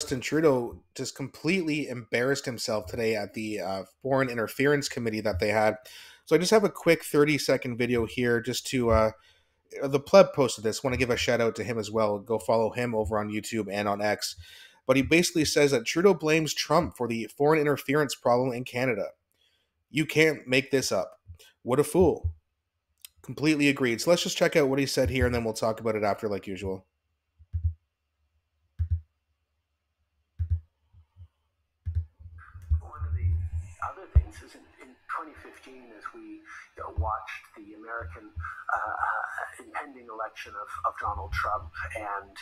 Justin Trudeau just completely embarrassed himself today at the uh, Foreign Interference Committee that they had. So I just have a quick 30 second video here just to. Uh, the pleb posted this. Want to give a shout out to him as well. Go follow him over on YouTube and on X. But he basically says that Trudeau blames Trump for the foreign interference problem in Canada. You can't make this up. What a fool. Completely agreed. So let's just check out what he said here and then we'll talk about it after, like usual. In, in 2015, as we you know, watched the American uh, uh, impending election of, of Donald Trump and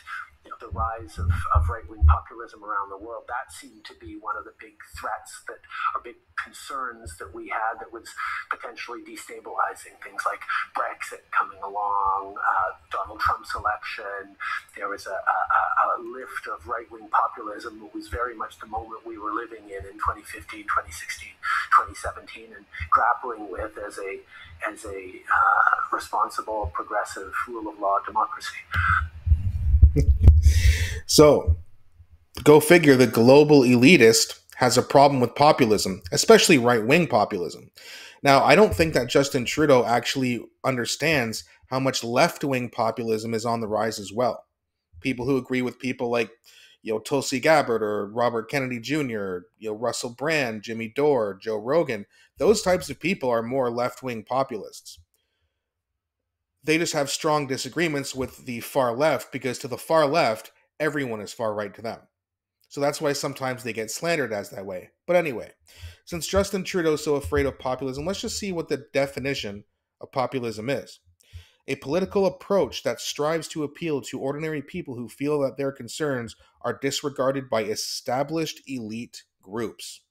the rise of, of right wing populism around the world, that seemed to be one of the big threats that are big concerns that we had that was potentially destabilizing. Things like Brexit coming along, uh, Donald Trump's election. There was a, a, a lift of right wing populism that was very much the moment we were living in in 2015, 2016, 2017, and grappling with as a as a uh, responsible, progressive, rule of law democracy. So, go figure the global elitist has a problem with populism, especially right wing populism. Now, I don't think that Justin Trudeau actually understands how much left wing populism is on the rise as well. People who agree with people like, you know, Tulsi Gabbard or Robert Kennedy Jr., you know, Russell Brand, Jimmy Dore, Joe Rogan, those types of people are more left wing populists. They just have strong disagreements with the far left because to the far left, everyone is far right to them. So that's why sometimes they get slandered as that way. But anyway, since Justin Trudeau is so afraid of populism, let's just see what the definition of populism is a political approach that strives to appeal to ordinary people who feel that their concerns are disregarded by established elite groups.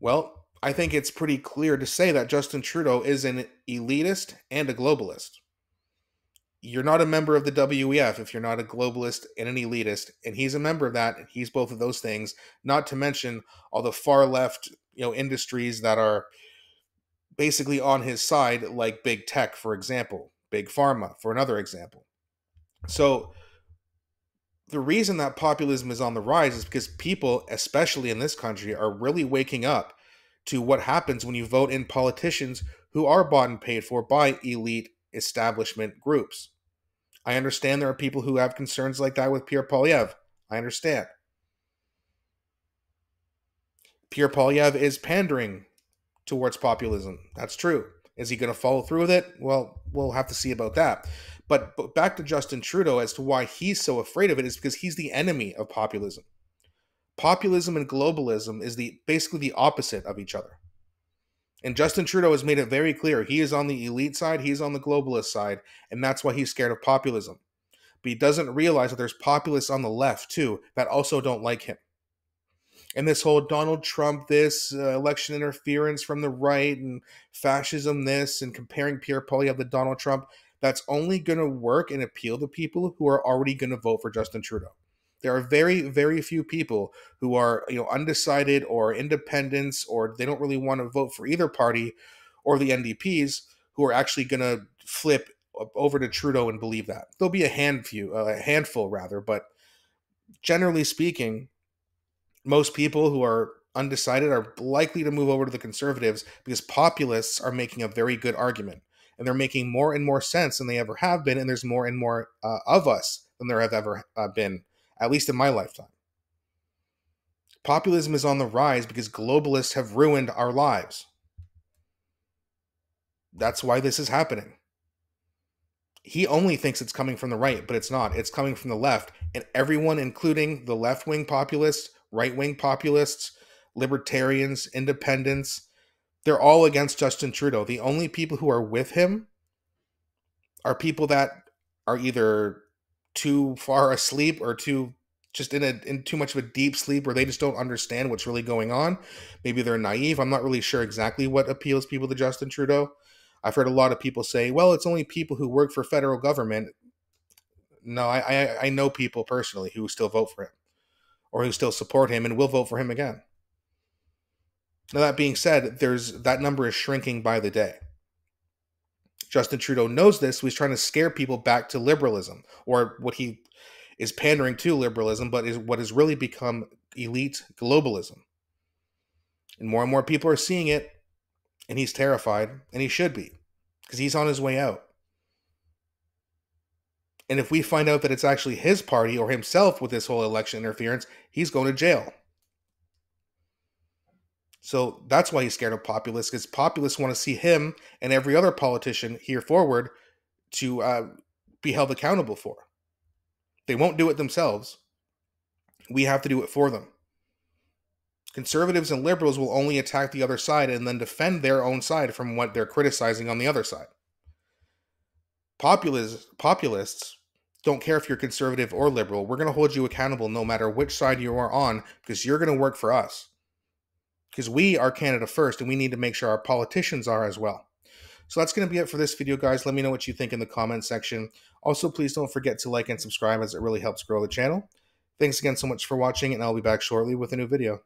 Well, I think it's pretty clear to say that Justin Trudeau is an elitist and a globalist you're not a member of the WEF if you're not a globalist and an elitist, and he's a member of that. And he's both of those things. Not to mention all the far left, you know, industries that are basically on his side, like big tech, for example, big pharma, for another example. So the reason that populism is on the rise is because people, especially in this country, are really waking up to what happens when you vote in politicians who are bought and paid for by elite establishment groups. I understand there are people who have concerns like that with Pierre Poilievre. I understand. Pierre Poilievre is pandering towards populism. That's true. Is he going to follow through with it? Well, we'll have to see about that. But, but back to Justin Trudeau as to why he's so afraid of it is because he's the enemy of populism. Populism and globalism is the basically the opposite of each other. And Justin Trudeau has made it very clear he is on the elite side, he's on the globalist side, and that's why he's scared of populism. But he doesn't realize that there's populists on the left too that also don't like him. And this whole Donald Trump, this uh, election interference from the right, and fascism, this, and comparing Pierre Poilievre to Donald Trump, that's only going to work and appeal to people who are already going to vote for Justin Trudeau. There are very, very few people who are, you know, undecided or independents, or they don't really want to vote for either party or the NDPs who are actually going to flip over to Trudeau and believe that. There'll be a handful, a handful rather, but generally speaking, most people who are undecided are likely to move over to the conservatives because populists are making a very good argument and they're making more and more sense than they ever have been and there's more and more uh, of us than there have ever uh, been at least in my lifetime. Populism is on the rise because globalists have ruined our lives. That's why this is happening. He only thinks it's coming from the right, but it's not. It's coming from the left. And everyone, including the left wing populists, right wing populists, libertarians, independents, they're all against Justin Trudeau. The only people who are with him are people that are either too far asleep or too just in a in too much of a deep sleep where they just don't understand what's really going on. Maybe they're naive. I'm not really sure exactly what appeals people to Justin Trudeau. I've heard a lot of people say, "Well, it's only people who work for federal government." No, I I, I know people personally who still vote for him, or who still support him and will vote for him again. Now that being said, there's that number is shrinking by the day. Justin Trudeau knows this, so he's trying to scare people back to liberalism, or what he is pandering to liberalism, but is what has really become elite globalism. And more and more people are seeing it, and he's terrified, and he should be, because he's on his way out. And if we find out that it's actually his party or himself with this whole election interference, he's going to jail. So that's why he's scared of populists, because populists want to see him and every other politician here forward to uh, be held accountable for. They won't do it themselves. We have to do it for them. Conservatives and liberals will only attack the other side and then defend their own side from what they're criticizing on the other side. Populists, populists don't care if you're conservative or liberal. We're going to hold you accountable no matter which side you are on because you're going to work for us. Because we are Canada first and we need to make sure our politicians are as well. So that's going to be it for this video, guys. Let me know what you think in the comment section. Also, please don't forget to like and subscribe as it really helps grow the channel. Thanks again so much for watching, and I'll be back shortly with a new video.